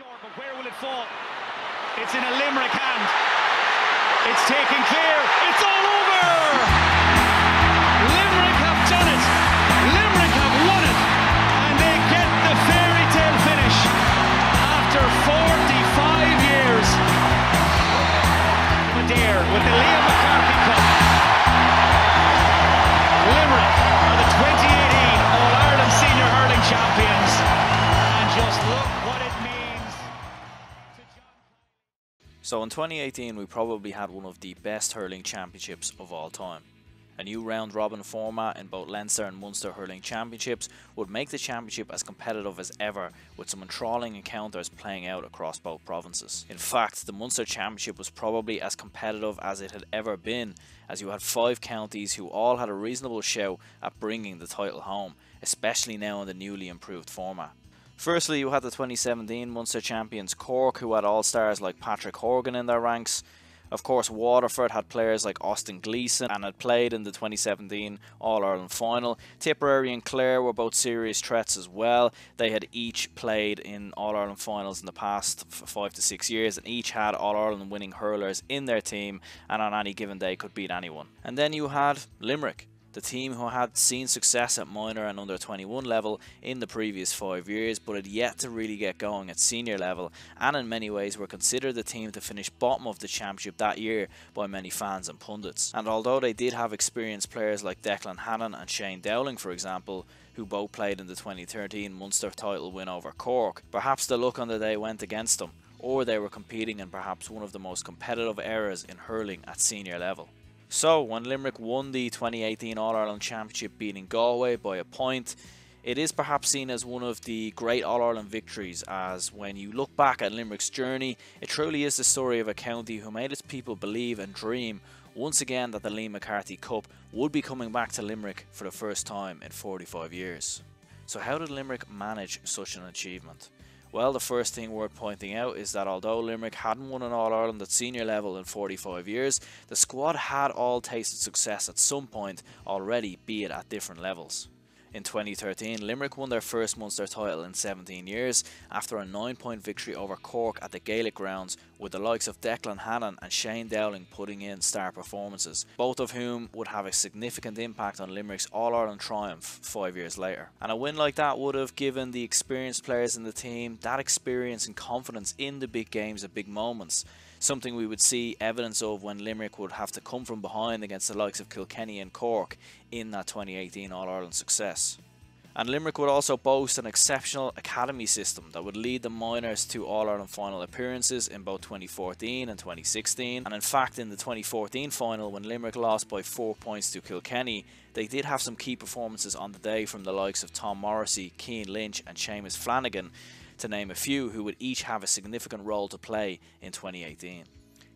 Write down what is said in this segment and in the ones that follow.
but where will it fall? It's in a Limerick hand. It's taken clear. It's all over. Limerick have done it. Limerick have won it. And they get the fairy tale finish after 45 years. Adair with the Liam So in 2018, we probably had one of the best hurling championships of all time. A new round robin format in both Leinster and Munster hurling championships would make the championship as competitive as ever, with some enthralling encounters playing out across both provinces. In fact, the Munster championship was probably as competitive as it had ever been, as you had five counties who all had a reasonable show at bringing the title home, especially now in the newly improved format. Firstly, you had the 2017 Munster champions Cork, who had all stars like Patrick Horgan in their ranks. Of course, Waterford had players like Austin Gleeson and had played in the 2017 All Ireland final. Tipperary and Clare were both serious threats as well. They had each played in All Ireland finals in the past five to six years and each had All Ireland winning hurlers in their team and on any given day could beat anyone. And then you had Limerick the team who had seen success at minor and under 21 level in the previous five years, but had yet to really get going at senior level, and in many ways were considered the team to finish bottom of the championship that year by many fans and pundits. And although they did have experienced players like Declan Hannon and Shane Dowling, for example, who both played in the 2013 Munster title win over Cork, perhaps the luck on the day went against them, or they were competing in perhaps one of the most competitive eras in hurling at senior level. So, when Limerick won the 2018 All Ireland Championship, beating Galway by a point, it is perhaps seen as one of the great All Ireland victories. As when you look back at Limerick's journey, it truly is the story of a county who made its people believe and dream once again that the Liam McCarthy Cup would be coming back to Limerick for the first time in 45 years. So, how did Limerick manage such an achievement? Well, the first thing worth pointing out is that although Limerick hadn't won an All Ireland at senior level in 45 years, the squad had all tasted success at some point already, be it at different levels. In 2013, Limerick won their first Munster title in 17 years after a 9 point victory over Cork at the Gaelic grounds, with the likes of Declan Hannon and Shane Dowling putting in star performances, both of whom would have a significant impact on Limerick's All Ireland triumph five years later. And a win like that would have given the experienced players in the team that experience and confidence in the big games and big moments something we would see evidence of when Limerick would have to come from behind against the likes of Kilkenny and Cork in that 2018 All Ireland success. And Limerick would also boast an exceptional academy system that would lead the minors to All Ireland final appearances in both 2014 and 2016. And in fact, in the 2014 final, when Limerick lost by four points to Kilkenny, they did have some key performances on the day from the likes of Tom Morrissey, Cian Lynch, and Seamus Flanagan, to name a few who would each have a significant role to play in 2018.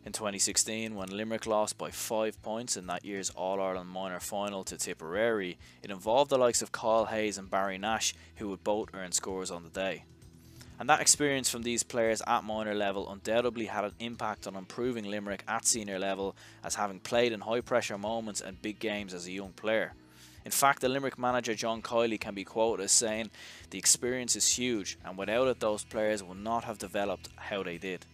In 2016, when Limerick lost by 5 points in that year's All Ireland minor final to Tipperary, it involved the likes of Kyle Hayes and Barry Nash, who would both earn scores on the day. And that experience from these players at minor level undoubtedly had an impact on improving Limerick at senior level, as having played in high pressure moments and big games as a young player. In fact, the Limerick manager John Kiely can be quoted as saying, The experience is huge, and without it, those players would not have developed how they did.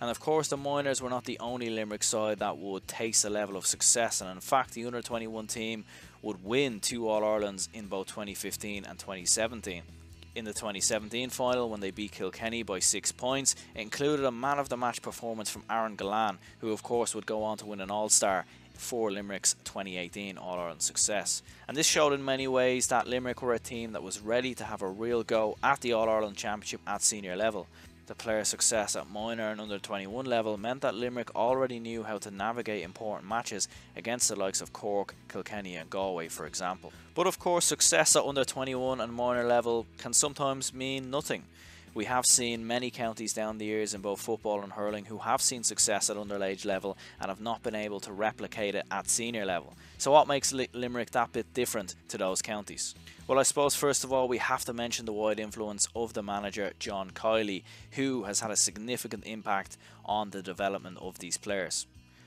And of course, the Minors were not the only Limerick side that would taste a level of success, and in fact, the under 21 team would win two All Irelands in both 2015 and 2017. In the 2017 final, when they beat Kilkenny by six points, it included a man of the match performance from Aaron Gillane, who of course would go on to win an All Star for Limerick's 2018 All Ireland success. And this showed in many ways that Limerick were a team that was ready to have a real go at the All Ireland Championship at senior level. The player's success at minor and under 21 level meant that Limerick already knew how to navigate important matches against the likes of Cork, Kilkenny, and Galway, for example. But of course, success at under 21 and minor level can sometimes mean nothing. We have seen many counties down the years in both football and hurling who have seen success at underage level and have not been able to replicate it at senior level. So, what makes Limerick that bit different to those counties? Well, I suppose first of all, we have to mention the wide influence of the manager John Kiely, who has had a significant impact on the development of these players.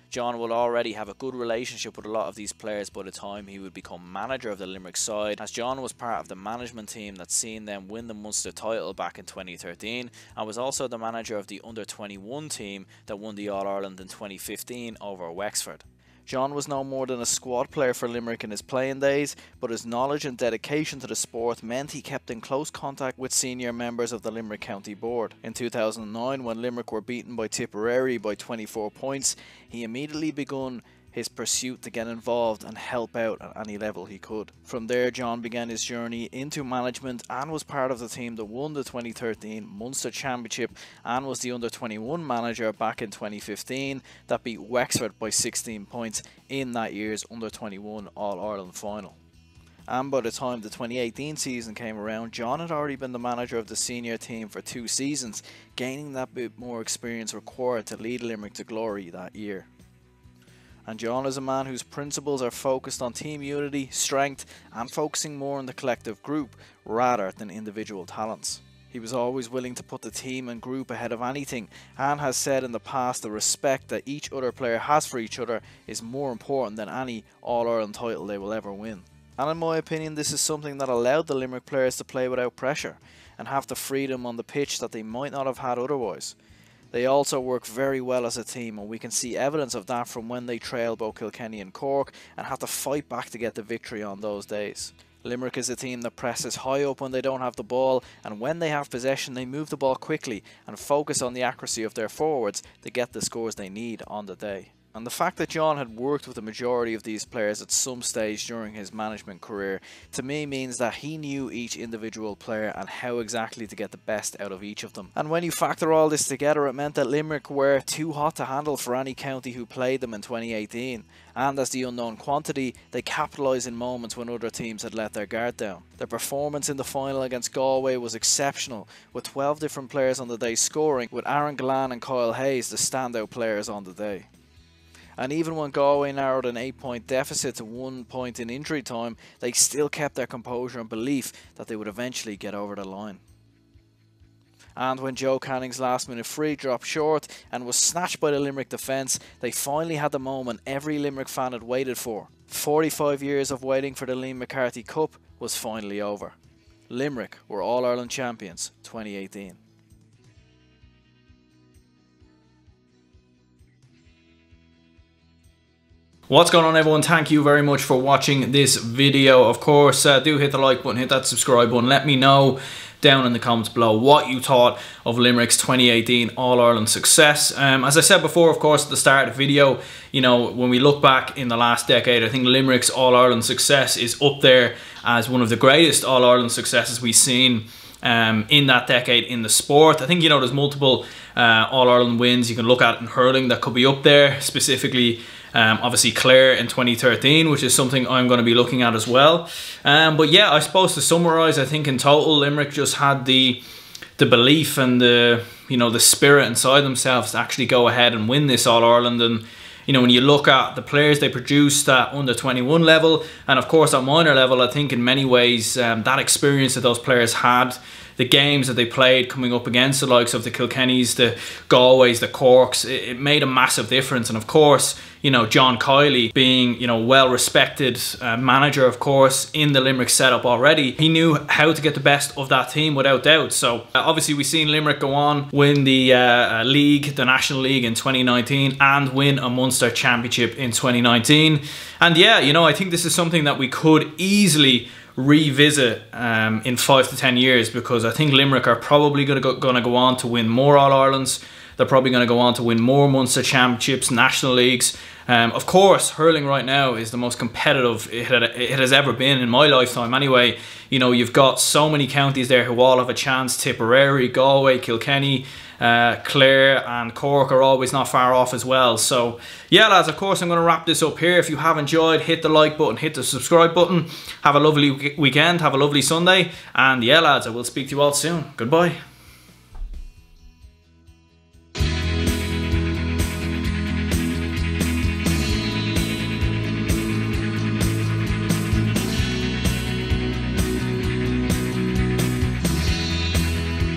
John will already have a good relationship with a lot of these players by the time he would become manager of the Limerick side, as John was part of the management team that seen them win the Munster title back in 2013 and was also the manager of the under 21 team that won the All Ireland in 2015 over Wexford. John was no more than a squad player for Limerick in his playing days, but his knowledge and dedication to the sport meant he kept in close contact with senior members of the Limerick County Board. In 2009, when Limerick were beaten by Tipperary by 24 points, he immediately begun his pursuit to get involved and help out at any level he could. From there, John began his journey into management and was part of the team that won the 2013 Munster Championship and was the under 21 manager back in 2015 that beat Wexford by 16 points in that year's under 21 All Ireland final. And by the time the 2018 season came around, John had already been the manager of the senior team for two seasons, gaining that bit more experience required to lead Limerick to glory that year and John is a man whose principles are focused on team unity, strength, and focusing more on the collective group rather than individual talents. He was always willing to put the team and group ahead of anything and has said in the past the respect that each other player has for each other is more important than any All Ireland title they will ever win. And in my opinion, this is something that allowed the Limerick players to play without pressure and have the freedom on the pitch that they might not have had otherwise. They also work very well as a team, and we can see evidence of that from when they trail both Kilkenny and Cork and have to fight back to get the victory on those days. Limerick is a team that presses high up when they don't have the ball, and when they have possession, they move the ball quickly and focus on the accuracy of their forwards to get the scores they need on the day. And the fact that John had worked with the majority of these players at some stage during his management career, to me means that he knew each individual player and how exactly to get the best out of each of them. And when you factor all this together, it meant that Limerick were too hot to handle for any county who played them in 2018. And as the unknown quantity, they capitalised in moments when other teams had let their guard down. Their performance in the final against Galway was exceptional, with 12 different players on the day scoring, with Aaron Gillane and Kyle Hayes the standout players on the day. And even when Galway narrowed an 8 point deficit to 1 point in injury time, they still kept their composure and belief that they would eventually get over the line. And when Joe Canning's last minute free dropped short and was snatched by the Limerick defence, they finally had the moment every Limerick fan had waited for. 45 years of waiting for the Liam McCarthy Cup was finally over. Limerick were All Ireland champions 2018. What's going on everyone? Thank you very much for watching this video. Of course, uh, do hit the like button, hit that subscribe button. Let me know down in the comments below what you thought of Limerick's 2018 All-Ireland success. Um, as I said before, of course, at the start of the video, you know, when we look back in the last decade, I think Limerick's All-Ireland success is up there as one of the greatest All-Ireland successes we've seen um, in that decade in the sport. I think, you know, there's multiple uh, All-Ireland wins you can look at in hurling that could be up there, specifically um, obviously Clare in 2013, which is something I'm going to be looking at as well. Um, but yeah, I suppose to summarise, I think in total Limerick just had the the belief and the you know the spirit inside themselves to actually go ahead and win this All Ireland and you know when you look at the players they produced at under 21 level and of course at minor level I think in many ways um, that experience that those players had the games that they played coming up against the likes of the Kilkennys, the Galways, the Corks, it, it made a massive difference. And of course, you know, John Kiely being, you know, well respected uh, manager, of course, in the Limerick setup already, he knew how to get the best of that team without doubt. So uh, obviously, we've seen Limerick go on, win the uh, uh league, the National League in 2019, and win a Munster Championship in 2019. And yeah, you know, I think this is something that we could easily revisit um, in five to ten years because I think Limerick are probably going to go, going to go on to win more All Irelands. They're probably going to go on to win more Munster Championships, National Leagues. Um, of course, hurling right now is the most competitive it, it has ever been in my lifetime. Anyway, you know you've got so many counties there who all have a chance. Tipperary, Galway, Kilkenny uh, Clare and Cork are always not far off as well. So yeah lads, of course I'm going to wrap this up here. If you have enjoyed, hit the like button, hit the subscribe button. Have a lovely weekend, have a lovely Sunday. And yeah lads, I will speak to you all soon. Goodbye.